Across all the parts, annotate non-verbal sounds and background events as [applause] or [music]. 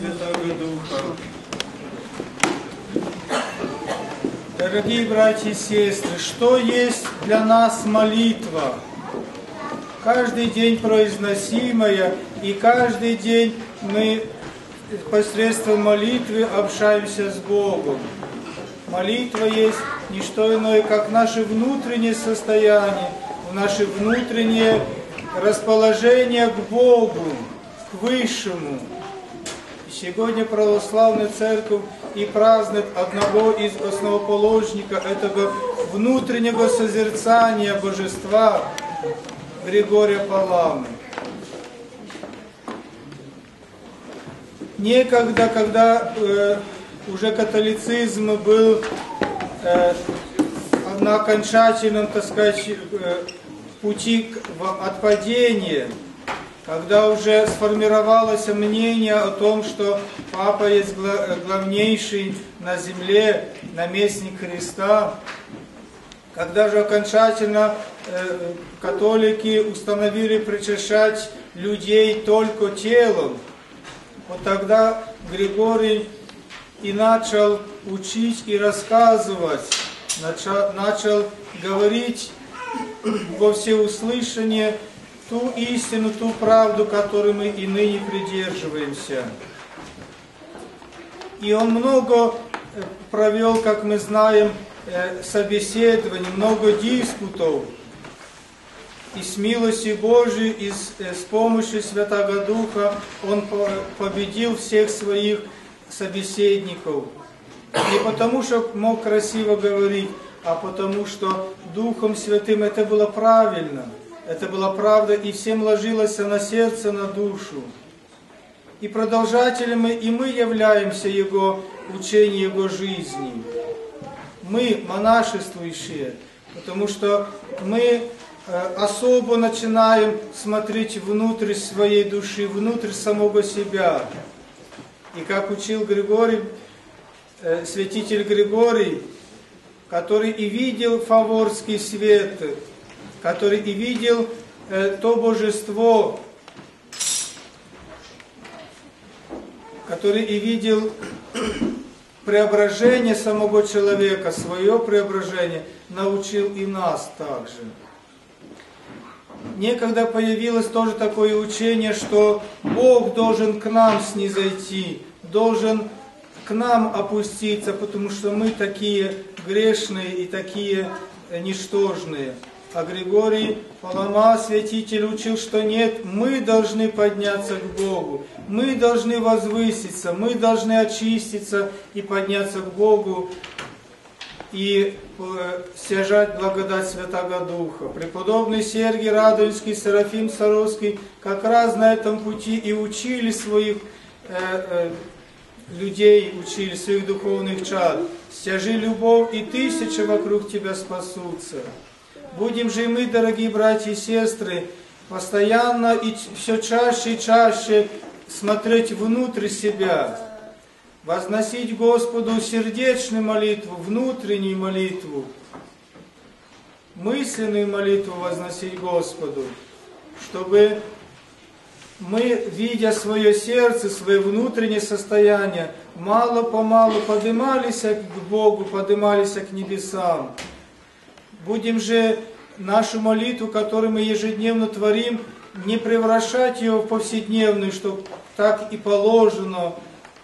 Святого Духа. Дорогие братья и сестры, что есть для нас молитва? Каждый день произносимая, и каждый день мы посредством молитвы общаемся с Богом. Молитва есть не что иное, как наше внутреннее состояние, наше внутреннее расположение к Богу, к Высшему. Сегодня православная церковь и празднует одного из основоположников этого внутреннего созерцания Божества Григория Паламы. Некогда, когда э, уже католицизм был э, на окончательном, так сказать, э, пути к отпадения, когда уже сформировалось мнение о том, что Папа есть главнейший на земле, наместник Христа, когда же окончательно э, католики установили причащать людей только телом, вот тогда Григорий и начал учить и рассказывать, начал, начал говорить во всеуслышание ту истину, ту правду, которой мы и ныне придерживаемся. И он много э, провел, как мы знаем, э, собеседований, много диспутов. И с милостью Божией, и с, э, помощью Святого Духа он победил всех своих собеседников. Не потому, что мог красиво говорить, а потому что Духом Святым это было правильно, это была правда, и всем ложилось на сердце, на душу. И продолжателем и мы являемся Его учения, Его жизни. Мы монашествующие, потому что мы э, особо начинаем смотреть внутрь своей души, внутрь самого себя. И как учил Григорий, э, святитель Григорий, который и видел фаворский свет, который и видел э, то божество, который и видел [clears throat] преображение самого человека, свое преображение, научил и нас также. Некогда появилось тоже такое учение, что Бог должен к нам снизойти, должен к нам опуститься, потому что мы такие грешные и такие э, ничтожные. А Григорий Палама, святитель, учил, что нет, мы должны подняться к Богу, мы должны возвыситься, мы должны очиститься и подняться к Богу и э, стяжать благодать Святого Духа. Преподобный Сергий Радонежский, Серафим Саровский как раз на этом пути и учили своих э, людей учили, своих духовных чад. Стяжи любовь, и тысячи вокруг тебя спасутся. Будем же мы, дорогие братья и сестры, постоянно и все чаще и чаще смотреть внутрь себя, возносить Господу сердечную молитву, внутреннюю молитву, мысленную молитву возносить Господу, чтобы мы, видя свое сердце, свое внутреннее состояние, мало-помалу поднимались к Богу, поднимались к небесам. Будем же нашу молитву, которую мы ежедневно творим, не превращать ее в повседневную, что так и положено,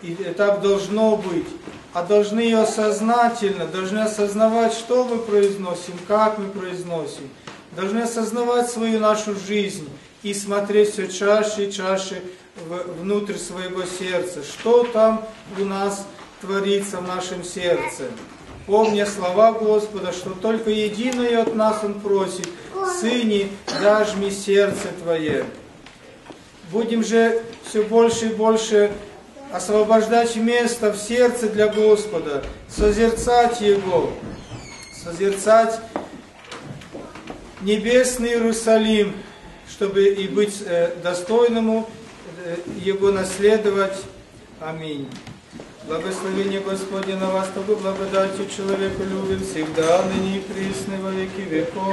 и так должно быть, а должны ее сознательно, должны осознавать, что мы произносим, как мы произносим, должны осознавать свою нашу жизнь, и смотреть все чаще и чаще внутрь своего сердца, что там у нас творится в нашем сердце. Помня слова Господа, что только единое от нас Он просит, Сыне, дашь мне сердце Твое. Будем же все больше и больше освобождать место в сердце для Господа, созерцать Его, созерцать небесный Иерусалим, чтобы и быть э, достойному э, Его наследовать. Аминь. Благословение Господне на вас, чтобы благодатью человеку любим всегда, ныне и присно во веки веков.